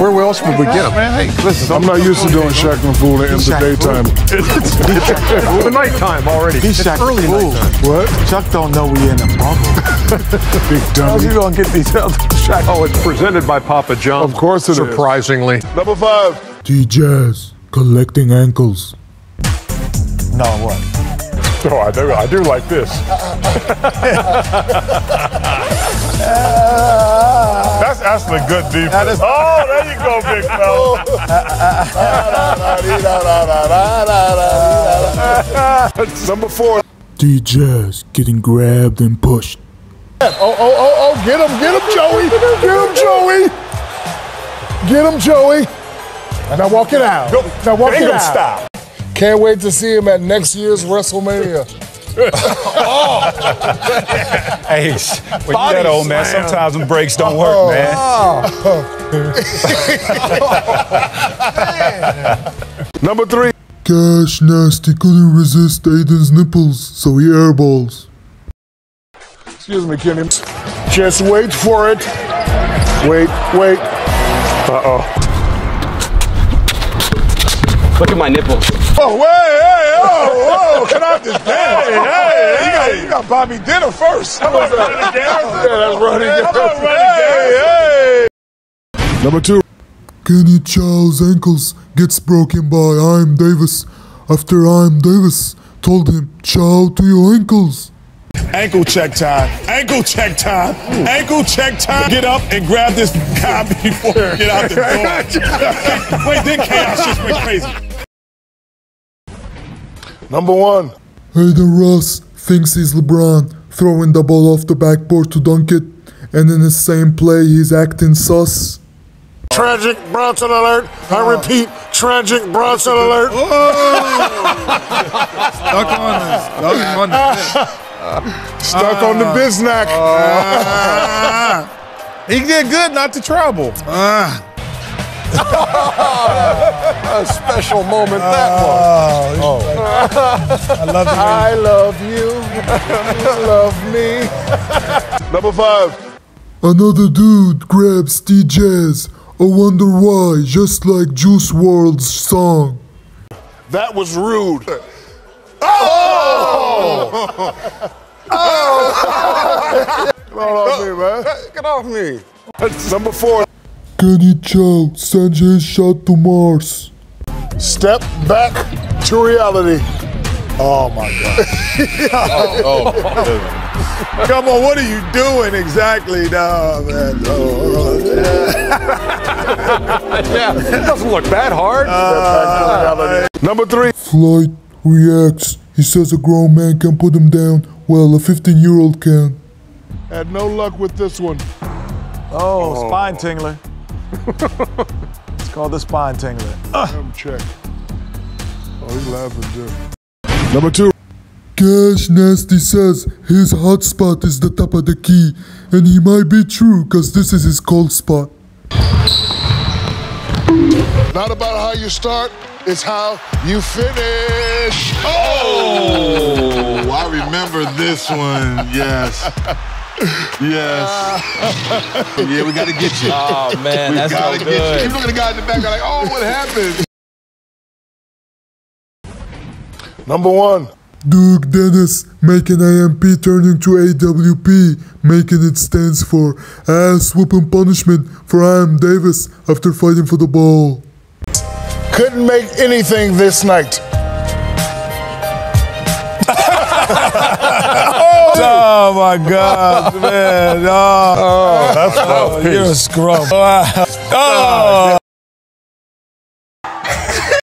Where else would we get him? Man, hey, listen. I'm not used to doing Shaqtin' a Fool in the daytime. It's the nighttime already. He's Shaq early Fool. What? Chuck don't know we in a bubble. Big How's oh, he gonna get these other Shaq? Oh, it's presented by Papa John. Of course it is. Surprisingly. Number five. D-Jazz, collecting ankles. No, what? Oh, I do. I do like this. That's actually good defense. oh, there you go, big fella. Number four. D-Jazz getting grabbed and pushed. Oh, oh, oh, oh, get him, get him, Joey. Get him, Joey. Get him, Joey. And now walk it out. Now walk it out. style. Can't wait to see him at next year's WrestleMania. Hey, sh- when you that old man, sometimes them brakes don't work, oh, man. Oh. Number three. Cash Nasty couldn't resist Adin's nipples, so he airballs. Excuse me, Kenny. Just wait for it. Wait, wait. Uh-oh. Look at my nipples. Oh, wait, hey, oh, whoa, get out this damn. Hey, hey, you got, you got Bobby Dinner first. How about that? Yeah, that's running Hey, hey. Number two. Kenny Chao's ankles gets broken by I'm Davis after I'm Davis told him, Chow to your ankles. Ankle check time. Ankle check time. Ankle check time. Get up and grab this guy before you get out the door. Wait, then chaos just went crazy. Number one. Hey, the Ross thinks he's LeBron, throwing the ball off the backboard to dunk it, and in the same play he's acting sus. Tragic Bronson alert. I oh. repeat, tragic Bronson alert. Oh! Stuck on us. Stuck on us. Stuck on the Biznack. Ah. Ah. He did good not to travel. Ah. A special moment that oh, was. Oh. I love you. I love you. you love me. Number five. Another dude grabs D-Jazz. I wonder why, just like Juice WRLD's song. That was rude. Oh! oh! oh! Get off me, man. Get off me. Number four. Kenny Chao sends his shot to Mars. Step back to reality. Oh my God. Oh, oh, oh. Come on, what are you doing exactly now, man? Oh, Yeah, it doesn't look that hard. Uh, uh, uh, Number three. Flight reacts. He says a grown man can put him down. Well, a 15 year old can. Had no luck with this one. Oh, spine tingler. it's called the spine tingler. Uh. Come check. Oh, he's laughing too. Number two. Cash Nasty says his hot spot is the top of the key, and he might be true because this is his cold spot. Not about how you start, it's how you finish. Oh, I remember this one. Yes. Yes. Yeah, we got to get you. Oh man, we that's got so to get you. good. Keep looking at the guy in the back, like, oh, what happened? Number one. Duke Dennis making AMP turn into AWP, making it stands for ass whooping punishment for I'm Davis after fighting for the ball. Couldn't make anything this night. Oh my God, man. Oh, oh. that's oh, you're a scrub. Oh,